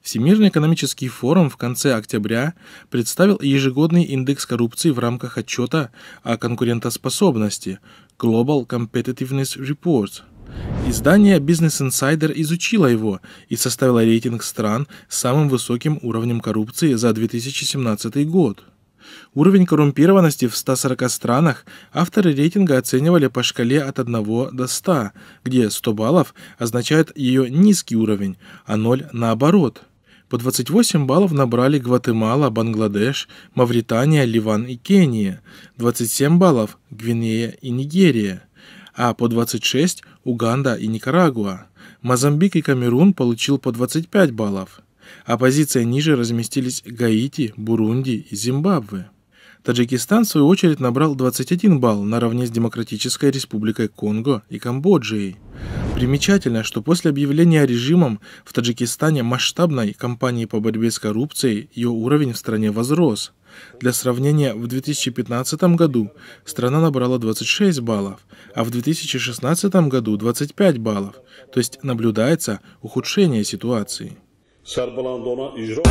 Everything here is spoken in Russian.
Всемирный экономический форум в конце октября представил ежегодный индекс коррупции в рамках отчета о конкурентоспособности Global Competitiveness Report. Издание Business Insider изучило его и составило рейтинг стран с самым высоким уровнем коррупции за 2017 год. Уровень коррумпированности в 140 странах авторы рейтинга оценивали по шкале от 1 до 100, где 100 баллов означает ее низкий уровень, а 0 наоборот. По 28 баллов набрали Гватемала, Бангладеш, Мавритания, Ливан и Кения, 27 баллов – Гвинея и Нигерия, а по 26 – Уганда и Никарагуа. Мозамбик и Камерун получил по 25 баллов а позиция ниже разместились Гаити, Бурунди и Зимбабве. Таджикистан, в свою очередь, набрал 21 балл наравне с Демократической Республикой Конго и Камбоджией. Примечательно, что после объявления режимом в Таджикистане масштабной кампании по борьбе с коррупцией ее уровень в стране возрос. Для сравнения, в 2015 году страна набрала 26 баллов, а в 2016 году 25 баллов, то есть наблюдается ухудшение ситуации. Serbalan dona icra...